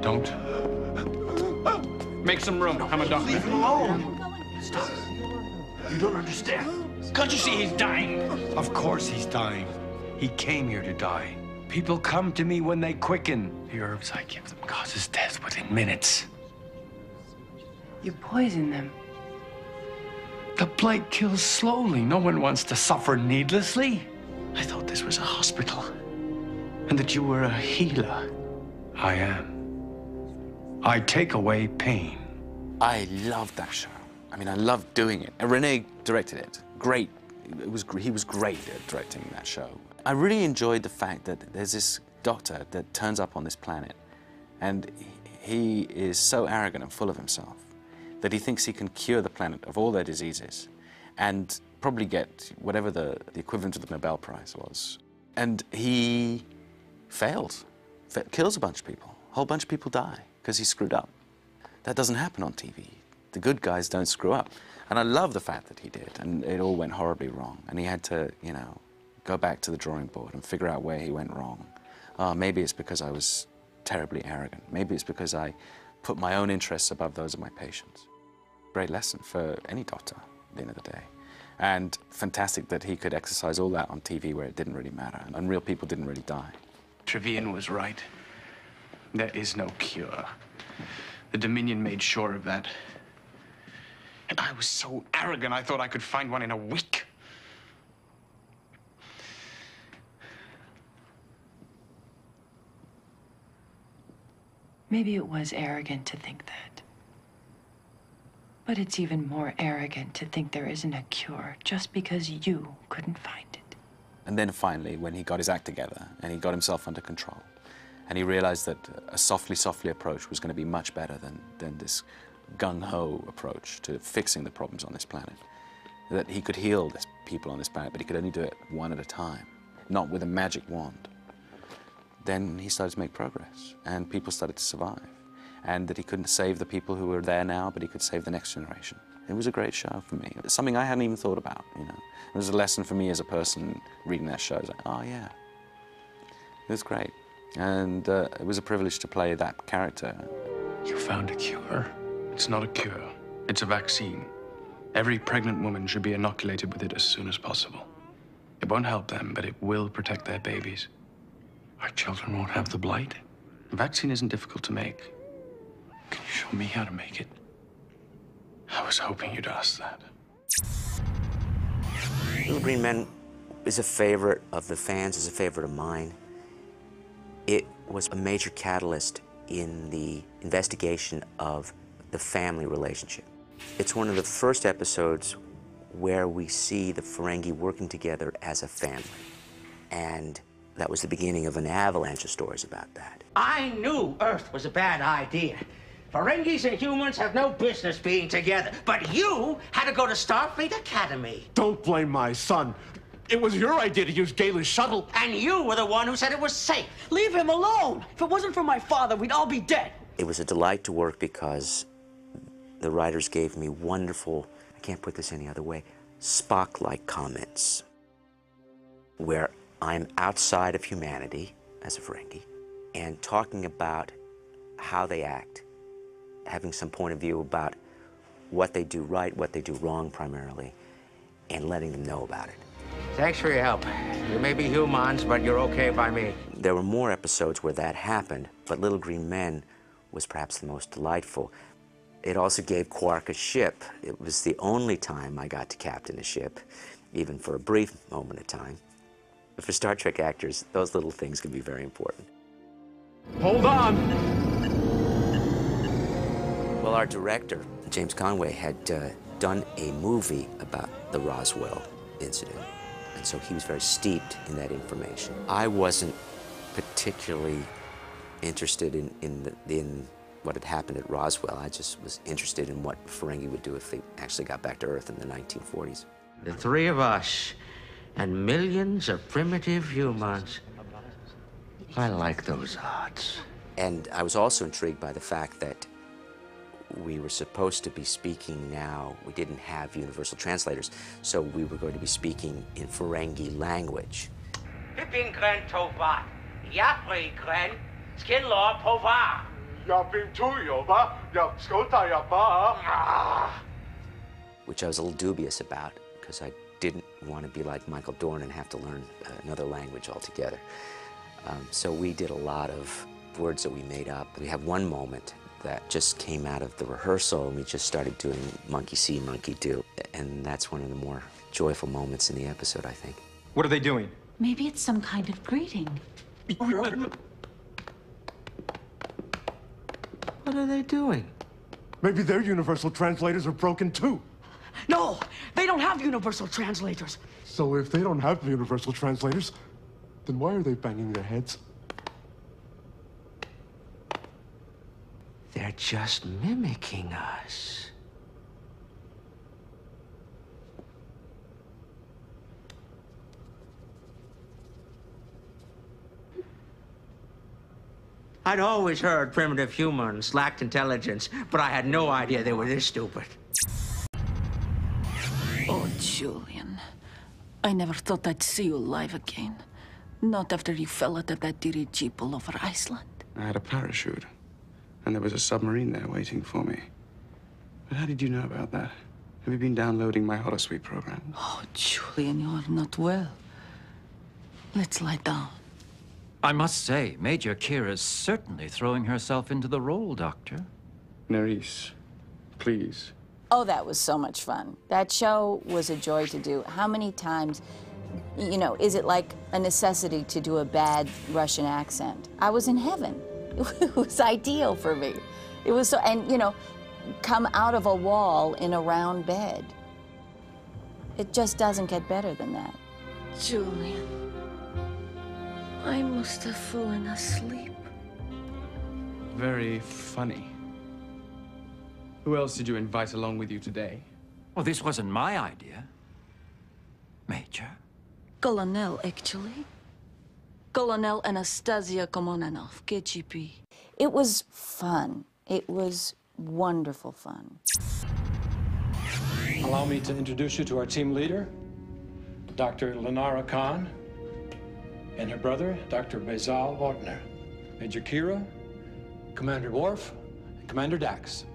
Don't. Make some room. I'm a doctor. Leave him alone. Stop. You don't understand. Can't you see he's dying? Of course he's dying. He came here to die. People come to me when they quicken. The herbs I give them causes death within minutes. You poison them. The blight kills slowly. No one wants to suffer needlessly. I thought this was a hospital. And that you were a healer. I am. I take away pain. I loved that show. I mean, I loved doing it. And Rene directed it. Great. It was, he was great at directing that show. I really enjoyed the fact that there's this doctor that turns up on this planet and he is so arrogant and full of himself that he thinks he can cure the planet of all their diseases and probably get whatever the, the equivalent of the Nobel Prize was. And he fails, fa kills a bunch of people. A whole bunch of people die because he screwed up. That doesn't happen on TV. The good guys don't screw up. And I love the fact that he did, and it all went horribly wrong. And he had to, you know, go back to the drawing board and figure out where he went wrong. Uh, maybe it's because I was terribly arrogant. Maybe it's because I put my own interests above those of my patients. Great lesson for any doctor at the end of the day. And fantastic that he could exercise all that on TV where it didn't really matter and real people didn't really die. Trevean was right. There is no cure. The Dominion made sure of that. And I was so arrogant, I thought I could find one in a week. Maybe it was arrogant to think that. But it's even more arrogant to think there isn't a cure just because you couldn't find it. And then finally, when he got his act together and he got himself under control, and he realized that a softly, softly approach was going to be much better than, than this gung-ho approach to fixing the problems on this planet. That he could heal this people on this planet, but he could only do it one at a time, not with a magic wand. Then he started to make progress, and people started to survive. And that he couldn't save the people who were there now, but he could save the next generation. It was a great show for me. It's something I hadn't even thought about, you know. It was a lesson for me as a person reading that show. Like, oh, yeah. It was great. And uh, it was a privilege to play that character. You found a cure. It's not a cure. It's a vaccine. Every pregnant woman should be inoculated with it as soon as possible. It won't help them, but it will protect their babies. Our children won't have the blight. The vaccine isn't difficult to make. Can you show me how to make it? I was hoping you'd ask that. Little Green Men is a favorite of the fans, is a favorite of mine. It was a major catalyst in the investigation of the family relationship. It's one of the first episodes where we see the Ferengi working together as a family. And that was the beginning of an avalanche of stories about that. I knew Earth was a bad idea. Ferengis and humans have no business being together. But you had to go to Starfleet Academy. Don't blame my son. It was your idea to use Gaila's shuttle. And you were the one who said it was safe. Leave him alone. If it wasn't for my father, we'd all be dead. It was a delight to work because the writers gave me wonderful, I can't put this any other way, Spock-like comments where I'm outside of humanity as a Ferengi and talking about how they act, having some point of view about what they do right, what they do wrong primarily, and letting them know about it. Thanks for your help. You may be humans, but you're okay by me. There were more episodes where that happened, but Little Green Men was perhaps the most delightful. It also gave Quark a ship. It was the only time I got to captain a ship, even for a brief moment of time. But for Star Trek actors, those little things can be very important. Hold on! Well, our director, James Conway, had uh, done a movie about the Roswell incident, and so he was very steeped in that information. I wasn't particularly interested in, in, the, in what had happened at Roswell. I just was interested in what Ferengi would do if they actually got back to Earth in the 1940s. The three of us and millions of primitive humans. I like those odds. And I was also intrigued by the fact that we were supposed to be speaking now, we didn't have universal translators, so we were going to be speaking in Ferengi language. Pippin Gren Tova. Yapri Gren. Skin Law Pova. which I was a little dubious about because I didn't want to be like Michael Dorn and have to learn uh, another language altogether. Um, so we did a lot of words that we made up. We have one moment that just came out of the rehearsal and we just started doing monkey see, monkey do. And that's one of the more joyful moments in the episode, I think. What are they doing? Maybe it's some kind of greeting. What are they doing? Maybe their universal translators are broken too. No, they don't have universal translators. So if they don't have universal translators, then why are they banging their heads? They're just mimicking us. I'd always heard primitive humans lacked intelligence, but I had no idea they were this stupid. Oh, Julian. I never thought I'd see you alive again. Not after you fell out of that dirigible over Iceland. I had a parachute, and there was a submarine there waiting for me. But how did you know about that? Have you been downloading my holosuite program? Oh, Julian, you are not well. Let's lie down. I must say, Major Kira's certainly throwing herself into the role, Doctor. Nerys, please. Oh, that was so much fun. That show was a joy to do. How many times, you know, is it like a necessity to do a bad Russian accent? I was in heaven. It was ideal for me. It was so, and you know, come out of a wall in a round bed. It just doesn't get better than that. Julian. I must have fallen asleep. Very funny. Who else did you invite along with you today? Well, this wasn't my idea. Major. Colonel, actually. Colonel Anastasia Komananov, KGB. It was fun. It was wonderful fun. Allow me to introduce you to our team leader, Dr. Lenara Kahn, and her brother, Dr. Bejal Otner, Major Kira, Commander Worf, and Commander Dax.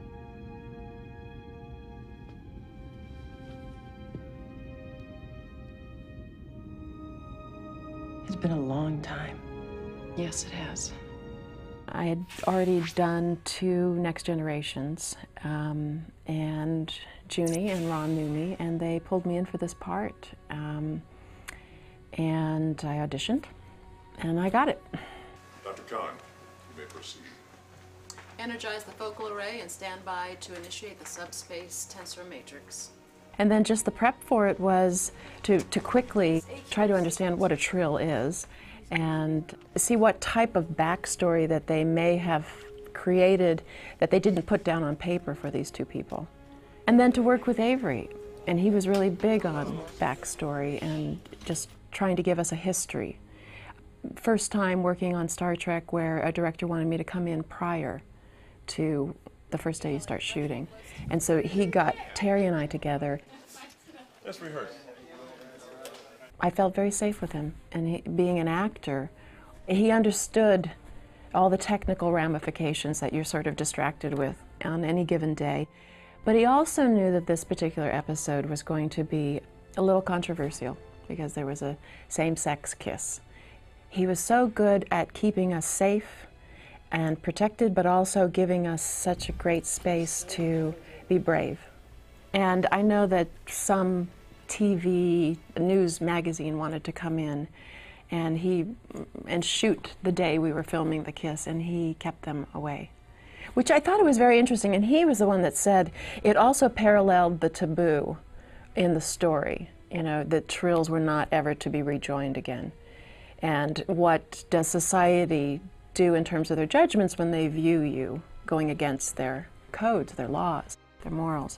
Been a long time. Yes, it has. I had already done two Next Generations, um, and Junie and Ron knew me, and they pulled me in for this part. Um, and I auditioned, and I got it. Dr. Kahn, you may proceed. Energize the focal array and stand by to initiate the subspace tensor matrix. And then just the prep for it was to, to quickly try to understand what a trill is and see what type of backstory that they may have created that they didn't put down on paper for these two people. And then to work with Avery. And he was really big on backstory and just trying to give us a history. First time working on Star Trek where a director wanted me to come in prior to the first day you start shooting. And so he got Terry and I together. Let's rehearse. I felt very safe with him. And he, being an actor, he understood all the technical ramifications that you're sort of distracted with on any given day. But he also knew that this particular episode was going to be a little controversial because there was a same sex kiss. He was so good at keeping us safe and protected, but also giving us such a great space to be brave. And I know that some TV news magazine wanted to come in and he and shoot the day we were filming the kiss and he kept them away which i thought it was very interesting and he was the one that said it also paralleled the taboo in the story you know that trills were not ever to be rejoined again and what does society do in terms of their judgments when they view you going against their codes their laws their morals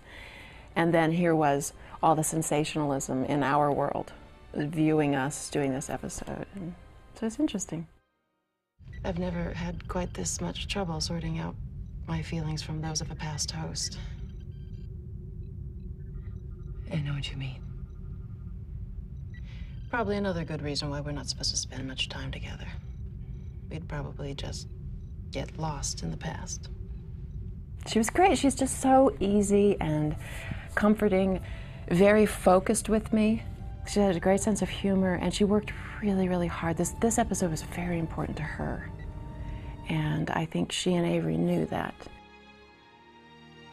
and then here was all the sensationalism in our world viewing us doing this episode. And so it's interesting. I've never had quite this much trouble sorting out my feelings from those of a past host. I know what you mean. Probably another good reason why we're not supposed to spend much time together. We'd probably just get lost in the past. She was great. She's just so easy and comforting, very focused with me. She had a great sense of humor and she worked really, really hard. This, this episode was very important to her. And I think she and Avery knew that.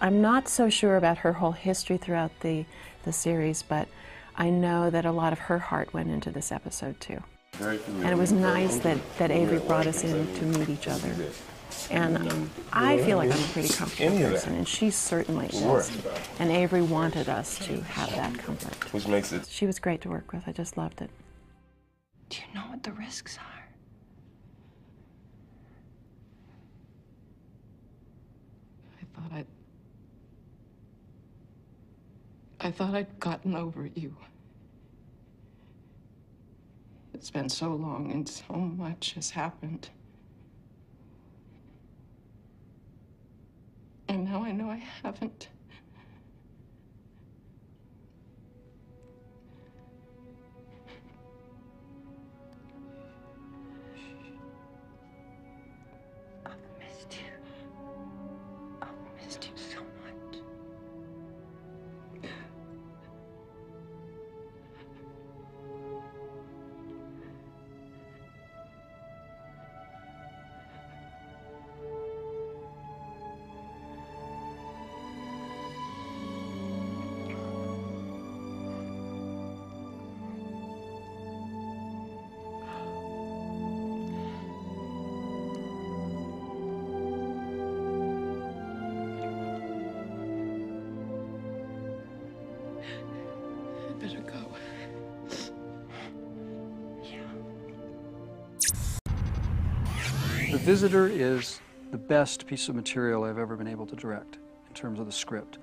I'm not so sure about her whole history throughout the, the series, but I know that a lot of her heart went into this episode too. And it was nice that, that Avery brought us in to meet each other. And um, I feel like I'm a pretty comfortable person, and she certainly is. And Avery wanted us to have that comfort. Which makes it. She was great to work with. I just loved it. Do you know what the risks are? I thought I'd. I thought I'd gotten over you. It's been so long and so much has happened. And now I know I haven't. The Visitor is the best piece of material I've ever been able to direct in terms of the script.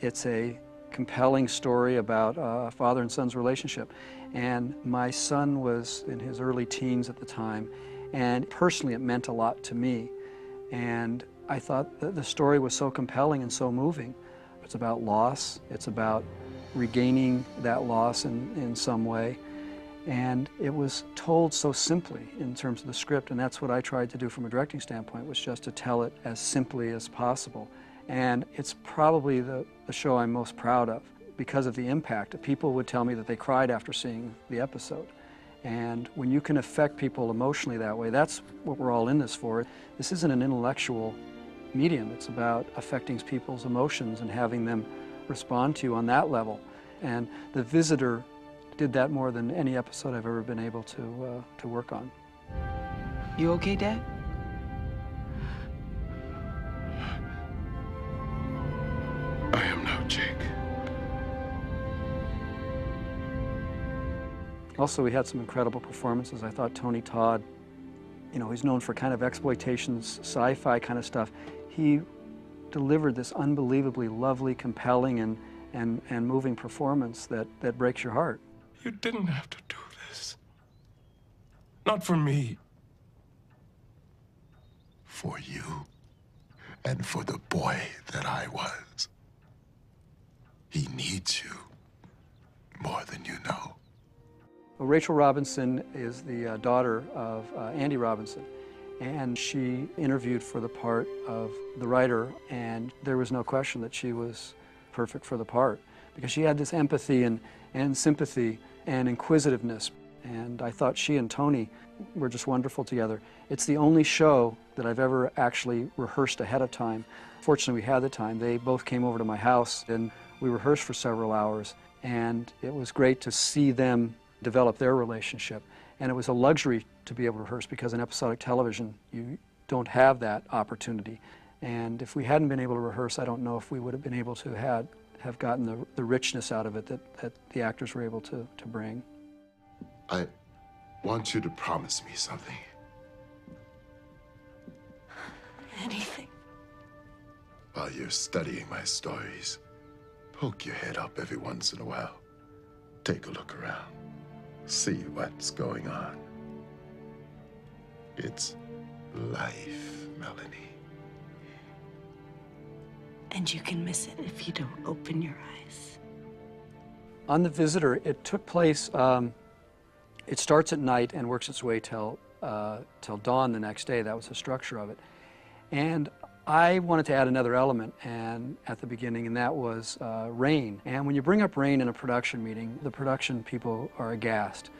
It's a compelling story about a father and son's relationship. And my son was in his early teens at the time, and personally it meant a lot to me. And I thought that the story was so compelling and so moving. It's about loss, it's about regaining that loss in, in some way. And it was told so simply in terms of the script, and that's what I tried to do from a directing standpoint, was just to tell it as simply as possible. And it's probably the, the show I'm most proud of because of the impact. People would tell me that they cried after seeing the episode. And when you can affect people emotionally that way, that's what we're all in this for. This isn't an intellectual medium. It's about affecting people's emotions and having them respond to you on that level. And The Visitor did that more than any episode I've ever been able to, uh, to work on. You okay, Dad? I am now Jake. Also, we had some incredible performances. I thought Tony Todd, you know, he's known for kind of exploitations, sci-fi kind of stuff. He delivered this unbelievably lovely, compelling, and, and, and moving performance that, that breaks your heart. You didn't have to do this. Not for me. For you. And for the boy that I was. He needs you more than you know. Well, Rachel Robinson is the uh, daughter of uh, Andy Robinson, and she interviewed for the part of the writer, and there was no question that she was perfect for the part because she had this empathy and, and sympathy and inquisitiveness. And I thought she and Tony were just wonderful together. It's the only show that I've ever actually rehearsed ahead of time. Fortunately, we had the time. They both came over to my house and we rehearsed for several hours. And it was great to see them develop their relationship. And it was a luxury to be able to rehearse because in episodic television, you don't have that opportunity. And if we hadn't been able to rehearse, I don't know if we would have been able to had, have gotten the, the richness out of it that, that the actors were able to, to bring. I want you to promise me something. Anything. While you're studying my stories, poke your head up every once in a while. Take a look around. See what's going on. It's life, Melanie. And you can miss it if you don't open your eyes. On The Visitor, it took place, um, it starts at night and works its way till, uh, till dawn the next day. That was the structure of it. And I wanted to add another element and at the beginning, and that was uh, rain. And when you bring up rain in a production meeting, the production people are aghast.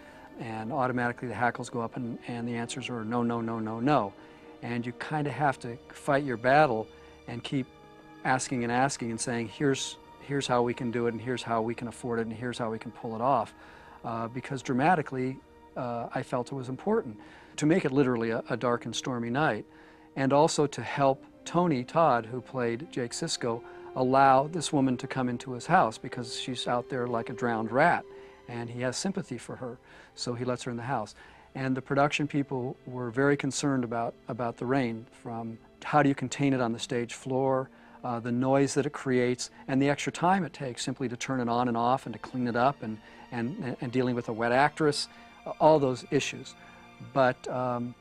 And automatically the hackles go up, and, and the answers are no, no, no, no, no. And you kind of have to fight your battle and keep asking and asking and saying, here's, here's how we can do it, and here's how we can afford it, and here's how we can pull it off. Uh, because dramatically, uh, I felt it was important to make it literally a, a dark and stormy night, and also to help Tony Todd, who played Jake Sisko, allow this woman to come into his house because she's out there like a drowned rat, and he has sympathy for her, so he lets her in the house. And the production people were very concerned about, about the rain, from how do you contain it on the stage floor, uh, the noise that it creates, and the extra time it takes simply to turn it on and off and to clean it up and, and, and dealing with a wet actress, all those issues. But um,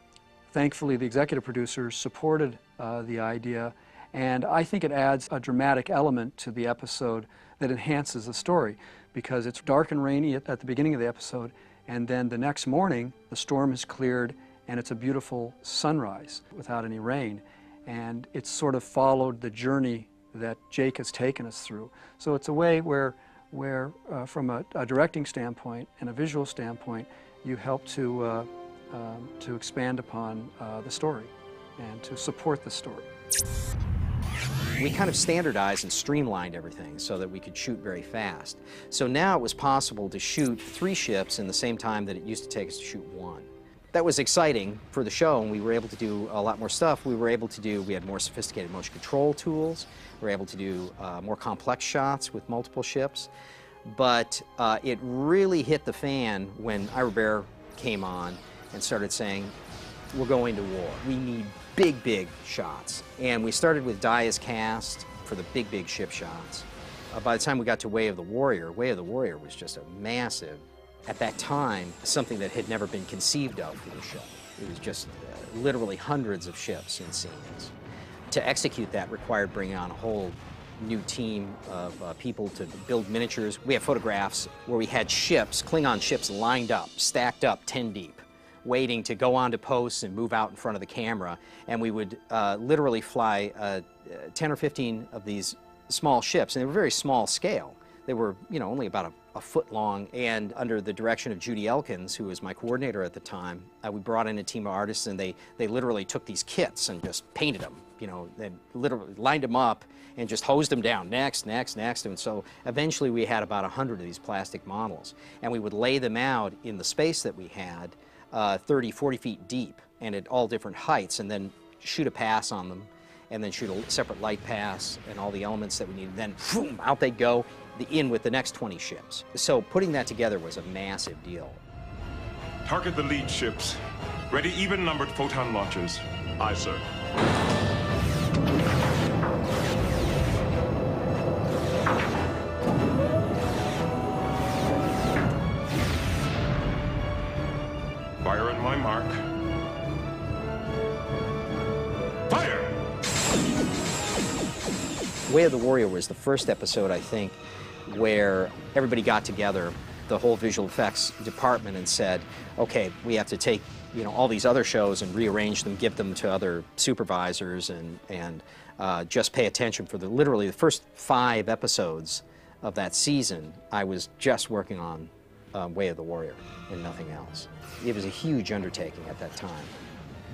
thankfully, the executive producers supported uh, the idea, and I think it adds a dramatic element to the episode that enhances the story because it's dark and rainy at, at the beginning of the episode, and then the next morning, the storm has cleared and it's a beautiful sunrise without any rain. And it's sort of followed the journey that Jake has taken us through. So it's a way where, where uh, from a, a, directing standpoint and a visual standpoint, you help to, uh, um, to expand upon uh, the story and to support the story. We kind of standardized and streamlined everything so that we could shoot very fast. So now it was possible to shoot three ships in the same time that it used to take us to shoot one. That was exciting for the show, and we were able to do a lot more stuff. We were able to do, we had more sophisticated motion control tools. We were able to do uh, more complex shots with multiple ships. But uh, it really hit the fan when Ira Behr came on and started saying, we're going to war. We need big, big shots. And we started with die as cast for the big, big ship shots. Uh, by the time we got to Way of the Warrior, Way of the Warrior was just a massive, at that time, something that had never been conceived of for the show. It was just uh, literally hundreds of ships and scenes. To execute that required bringing on a whole new team of uh, people to build miniatures. We have photographs where we had ships, Klingon ships lined up, stacked up 10 deep waiting to go on to posts and move out in front of the camera. And we would uh, literally fly uh, 10 or 15 of these small ships, and they were very small scale. They were, you know, only about a, a foot long. And under the direction of Judy Elkins, who was my coordinator at the time, uh, we brought in a team of artists, and they, they literally took these kits and just painted them. You know, they literally lined them up and just hosed them down, next, next, next. And so eventually we had about 100 of these plastic models. And we would lay them out in the space that we had uh, 30, 40 feet deep and at all different heights and then shoot a pass on them and then shoot a separate light pass and all the elements that we needed. Then boom, out they go, the, in with the next 20 ships. So putting that together was a massive deal. Target the lead ships. Ready even-numbered photon launchers. Aye, sir. Fire on my mark. Fire! Way of the Warrior was the first episode, I think, where everybody got together, the whole visual effects department, and said, okay, we have to take you know, all these other shows and rearrange them, give them to other supervisors, and, and uh, just pay attention for the literally the first five episodes of that season. I was just working on uh, Way of the Warrior and nothing else. It was a huge undertaking at that time.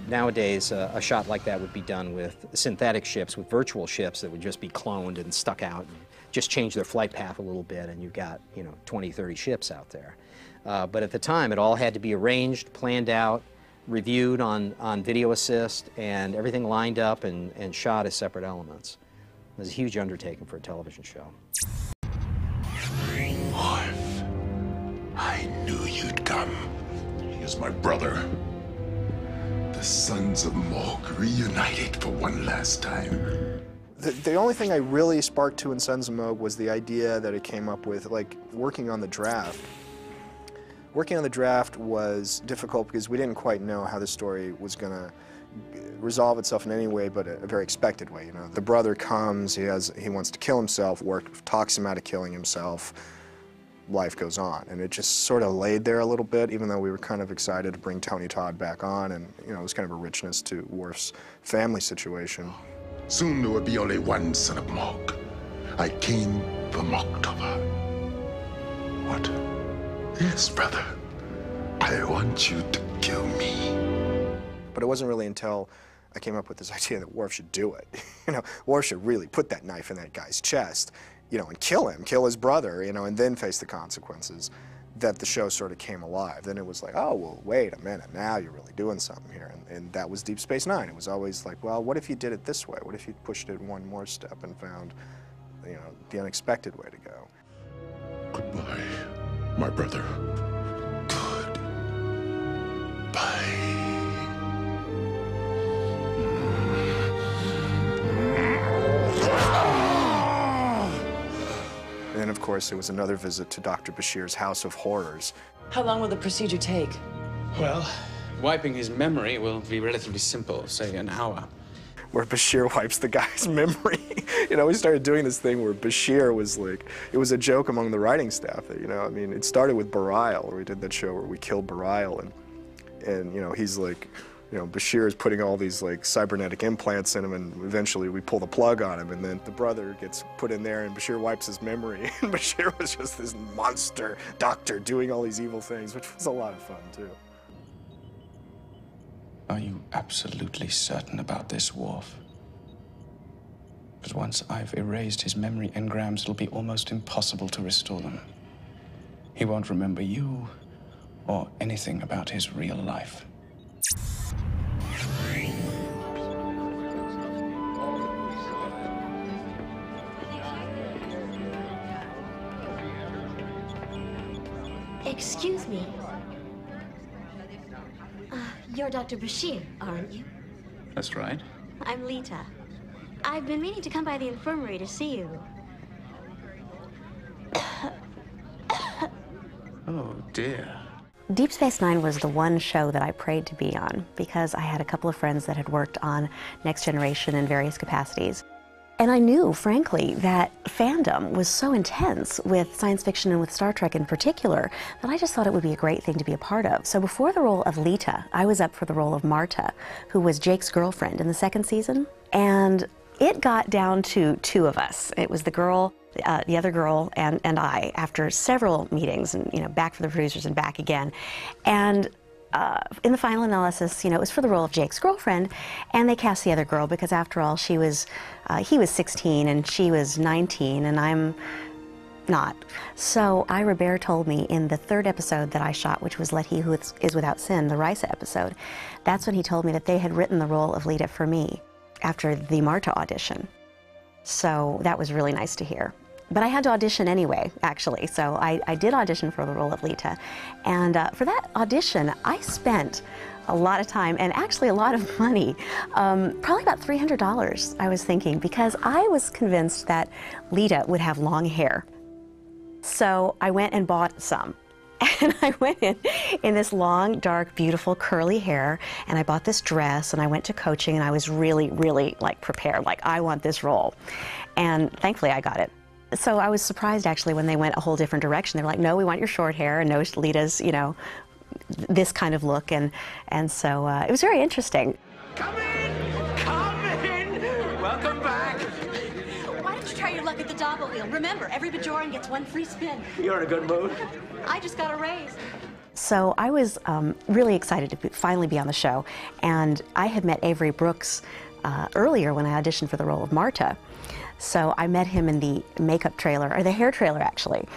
Nowadays, uh, a shot like that would be done with synthetic ships, with virtual ships that would just be cloned and stuck out just change their flight path a little bit, and you've got, you know, 20, 30 ships out there. Uh, but at the time, it all had to be arranged, planned out, reviewed on, on video assist, and everything lined up and, and shot as separate elements. It was a huge undertaking for a television show. Worf, I knew you'd come. He is my brother. The sons of Mogh reunited for one last time. The, the only thing I really sparked to in Mogh was the idea that it came up with, like working on the draft. Working on the draft was difficult because we didn't quite know how the story was going to uh, resolve itself in any way but a, a very expected way. You know, the brother comes, he has, he wants to kill himself. Worf talks him out of killing himself. Life goes on, and it just sort of laid there a little bit. Even though we were kind of excited to bring Tony Todd back on, and you know, it was kind of a richness to Worf's family situation. Soon there will be only one son of Mogh. I came for Mauk-to'Vor. What? Yes, brother. I want you to kill me. But it wasn't really until I came up with this idea that Worf should do it. you know, Worf should really put that knife in that guy's chest, you know, and kill him, kill his brother, you know, and then face the consequences. That the show sort of came alive. Then it was like, oh, well, wait a minute, now you're really doing something here. And, and that was Deep Space Nine. It was always like, well, what if you did it this way? What if you pushed it one more step and found, you know, the unexpected way to go? Goodbye, my brother. And course, there was another visit to Dr. Bashir's House of Horrors. How long will the procedure take? Well, wiping his memory will be relatively simple, say an hour. Where Bashir wipes the guy's memory. you know, we started doing this thing where Bashir was like, it was a joke among the writing staff. That, you know, I mean, it started with Bareil, where we did that show where we killed Bareil, and and you know, he's like, you know, Bashir is putting all these like cybernetic implants in him, and eventually we pull the plug on him, and then the brother gets put in there, and Bashir wipes his memory, and Bashir was just this monster doctor doing all these evil things, which was a lot of fun too. Are you absolutely certain about this, Worf? Because once I've erased his memory engrams, it'll be almost impossible to restore them. He won't remember you or anything about his real life. Excuse me. Uh, you're Dr. Bashir, aren't you? That's right. I'm Leeta. I've been meaning to come by the infirmary to see you. Oh, dear. Deep Space Nine was the one show that I prayed to be on because I had a couple of friends that had worked on Next Generation in various capacities. And I knew, frankly, that fandom was so intense with science fiction and with Star Trek in particular that I just thought it would be a great thing to be a part of. So before the role of Leeta, I was up for the role of Mardah, who was Jake's girlfriend in the second season. And it got down to two of us. It was the girl uh, the other girl and, and I after several meetings and you know back for the producers and back again and uh, in the final analysis you know it was for the role of Jake's girlfriend and they cast the other girl because after all she was uh, he was 16 and she was 19 and I'm not. So Ira Behr told me in the third episode that I shot, which was Let He Who Is Without Sin, the Risa episode, that's when he told me that they had written the role of Leeta for me after the Mardah audition. So that was really nice to hear. But I had to audition anyway, actually. So I, I did audition for the role of Leeta. And uh, for that audition, I spent a lot of time and actually a lot of money, um, probably about $300, I was thinking, because I was convinced that Leeta would have long hair. So I went and bought some. And I went in in this long, dark, beautiful, curly hair, and I bought this dress, and I went to coaching, and I was really, really like prepared, like I want this role. And thankfully, I got it. So I was surprised actually when they went a whole different direction. They were like, "No, we want your short hair, and no Leeta's, you know, this kind of look." And and so uh, it was very interesting. Come in! Come in! Welcome back! Why don't you try your luck at the double wheel? Remember, every Bajoran gets one free spin. You're in a good mood. I just got a raise. So I was um, really excited to be, finally be on the show, and I had met Avery Brooks uh, earlier when I auditioned for the role of Mardah. So I met him in the makeup trailer, or the hair trailer actually.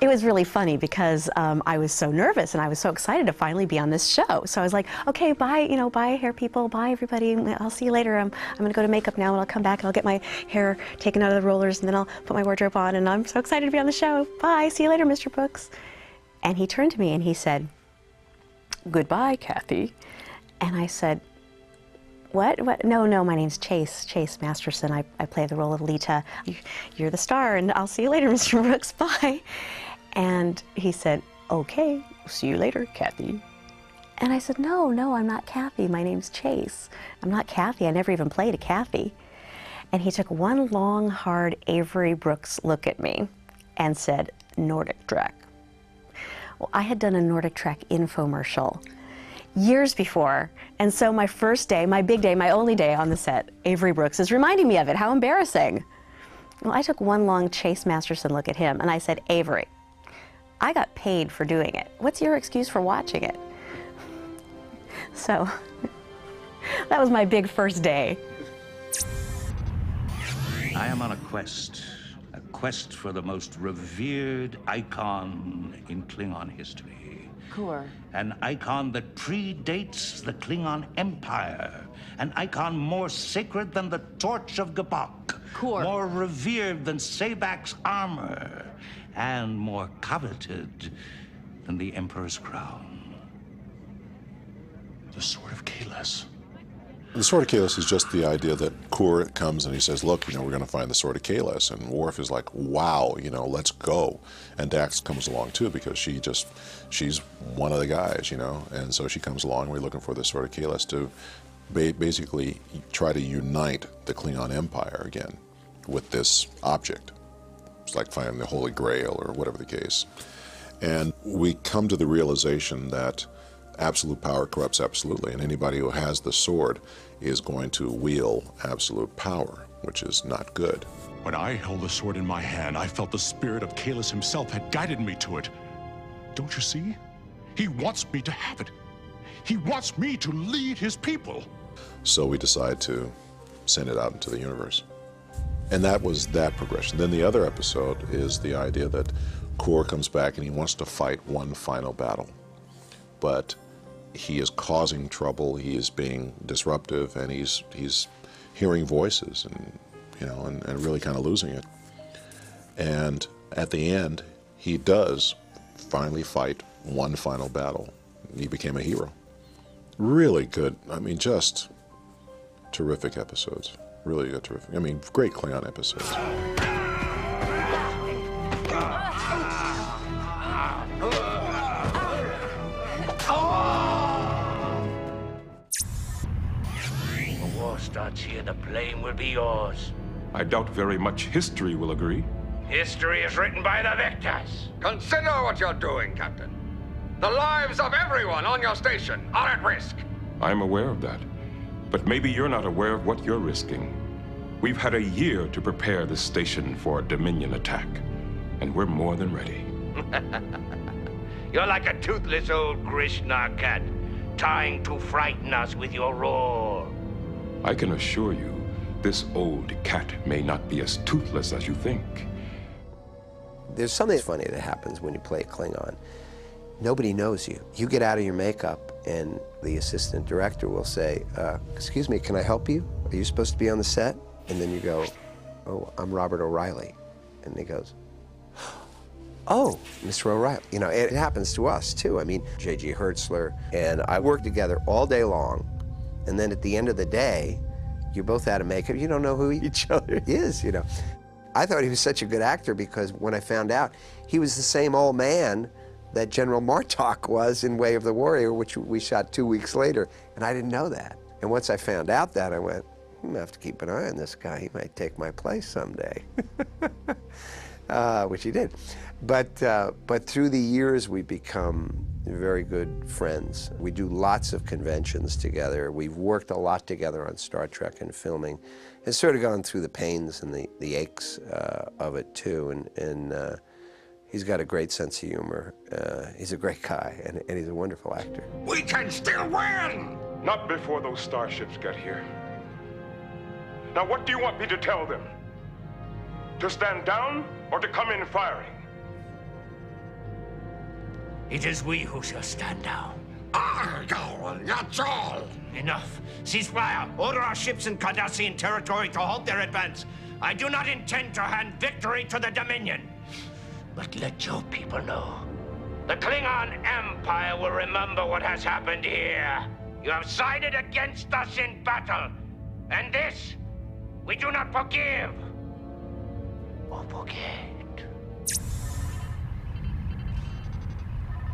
It was really funny because um, I was so nervous and I was so excited to finally be on this show. So I was like, okay, bye, you know, bye hair people, bye everybody. I'll see you later. I'm, I'm going to go to makeup now and I'll come back and I'll get my hair taken out of the rollers and then I'll put my wardrobe on and I'm so excited to be on the show. Bye, see you later, Mr. Brooks. And he turned to me and he said, goodbye, Kathy. And I said, what? What? No, no, my name's Chase, Chase Masterson. I, I play the role of Leeta. You're the star, and I'll see you later, Mr. Brooks. Bye. And he said, okay, see you later, Kathy. And I said, No, no, I'm not Kathy. My name's Chase. I'm not Kathy. I never even played a Kathy. And he took one long, hard Avery Brooks look at me and said, NordicTrack. Well, I had done a NordicTrack infomercial years before. And so my first day, my big day, my only day on the set, Avery Brooks is reminding me of it. How embarrassing. Well, I took one long Chase Masterson look at him and I said, Avery, I got paid for doing it. What's your excuse for watching it? So that was my big first day. I am on a quest. A quest for the most revered icon in Klingon history. Kur. An icon that predates the Klingon Empire. An icon more sacred than the torch of Gabak. Kur. More revered than Sabak's armor. And more coveted than the Emperor's crown. The Sword of Kahless. The Sword of Kahless is just the idea that Kor comes and he says, look, you know, we're going to find the Sword of Kahless. And Worf is like, wow, you know, let's go. And Dax comes along too because she just, she's one of the guys, you know. And so she comes along, we're looking for the Sword of Kahless to ba basically try to unite the Klingon Empire again with this object. It's like finding the Holy Grail or whatever the case. And we come to the realization that absolute power corrupts absolutely, and anybody who has the sword is going to wield absolute power, which is not good. When I held the sword in my hand, I felt the spirit of Kahless himself had guided me to it. Don't you see? He wants me to have it. He wants me to lead his people. So we decide to send it out into the universe. And that was that progression. Then the other episode is the idea that Kor comes back and he wants to fight one final battle. But he is causing trouble, he is being disruptive, and he's he's hearing voices and you know and, and really kind of losing it. And at the end, he does finally fight one final battle. He became a hero. Really good. I mean, just terrific episodes. Really good, terrific. I mean, great Klingon episodes. Starts the blame will be yours. I doubt very much history will agree. History is written by the victors. Consider what you're doing, Captain. The lives of everyone on your station are at risk. I'm aware of that. But maybe you're not aware of what you're risking. We've had a year to prepare the station for a Dominion attack, and we're more than ready. You're like a toothless old grishnar cat, trying to frighten us with your roar. I can assure you, this old cat may not be as toothless as you think. There's something funny that happens when you play Klingon. Nobody knows you. You get out of your makeup, and the assistant director will say, uh, Excuse me, can I help you? Are you supposed to be on the set? And then you go, Oh, I'm Robert O'Reilly. And he goes, Oh, Mr. O'Reilly. You know, it happens to us too. I mean, J.G. Hertzler and I work together all day long, and then at the end of the day, you're both out of makeup. You don't know who each other is, you know. I thought he was such a good actor because when I found out, he was the same old man that General Martok was in Way of the Warrior, which we shot two weeks later, and I didn't know that. And once I found out that, I went, I'm gonna have to keep an eye on this guy. He might take my place someday, uh, which he did. But, uh, but through the years, we've become very good friends. We do lots of conventions together. We've worked a lot together on Star Trek and filming. And sort of gone through the pains and the, the aches uh, of it too. And, and uh, he's got a great sense of humor. Uh, he's a great guy, and, and he's a wonderful actor. We can still win! Not before those starships get here. Now, what do you want me to tell them? To stand down or to come in firing? It is we who shall stand down. Argo, that's all. Enough. Ceasefire. Order our ships in Cardassian territory to halt their advance. I do not intend to hand victory to the Dominion. But let your people know. The Klingon Empire will remember what has happened here. You have sided against us in battle. And this, we do not forgive or forget.